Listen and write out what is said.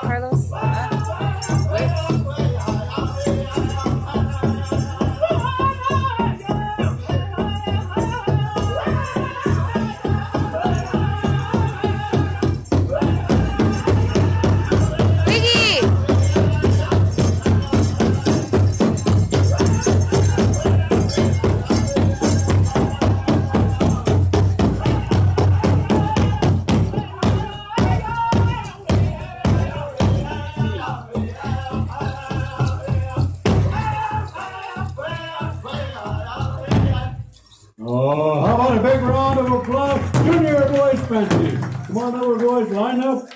Carlos. Oh, how about a big round of applause, Junior Boys Fancy? Come on over, boys, line up.